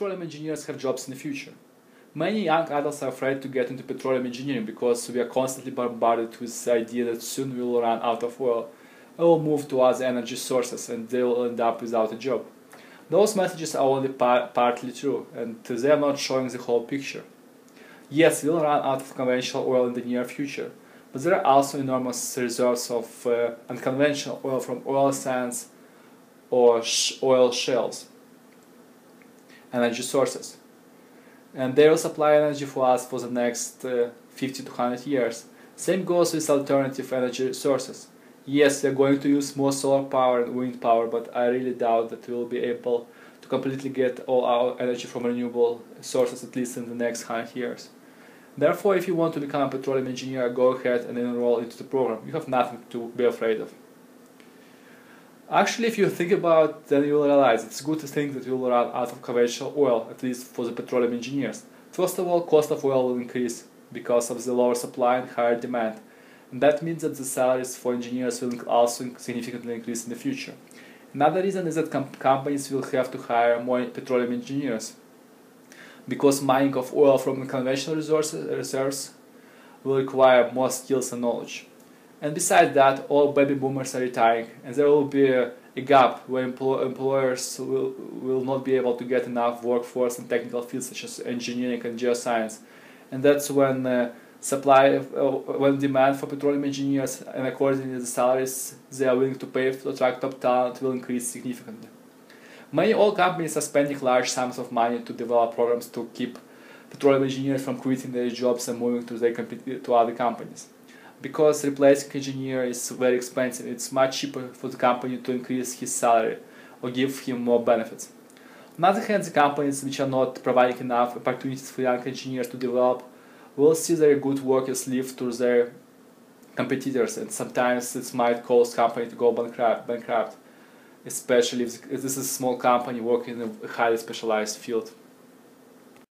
petroleum engineers have jobs in the future. Many young adults are afraid to get into petroleum engineering because we are constantly bombarded with the idea that soon we will run out of oil and will move to other energy sources and they will end up without a job. Those messages are only par partly true and they are not showing the whole picture. Yes, we'll run out of conventional oil in the near future, but there are also enormous reserves of uh, unconventional oil from oil sands or sh oil shales energy sources. And they will supply energy for us for the next uh, 50 to 100 years. Same goes with alternative energy sources. Yes, we're going to use more solar power and wind power, but I really doubt that we will be able to completely get all our energy from renewable sources at least in the next 100 years. Therefore, if you want to become a petroleum engineer, go ahead and enroll into the program. You have nothing to be afraid of. Actually, if you think about it, then you will realize it's good to think that you will run out of conventional oil, at least for the petroleum engineers. First of all, cost of oil will increase because of the lower supply and higher demand. And that means that the salaries for engineers will also significantly increase in the future. Another reason is that com companies will have to hire more petroleum engineers because mining of oil from conventional resources, reserves will require more skills and knowledge. And besides that, all baby boomers are retiring, and there will be a, a gap where empl employers will, will not be able to get enough workforce in technical fields such as engineering and geoscience. And that's when uh, supply, of, uh, when demand for petroleum engineers and accordingly the salaries they are willing to pay to attract top talent will increase significantly. Many oil companies are spending large sums of money to develop programs to keep petroleum engineers from quitting their jobs and moving to, their to other companies because replacing engineer is very expensive. It's much cheaper for the company to increase his salary or give him more benefits. On the other hand, the companies which are not providing enough opportunities for young engineers to develop will see their good workers leave to their competitors and sometimes it might cause company to go bankrupt, bankrupt especially if this is a small company working in a highly specialized field.